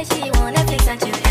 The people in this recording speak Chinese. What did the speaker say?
i see you wanna take time to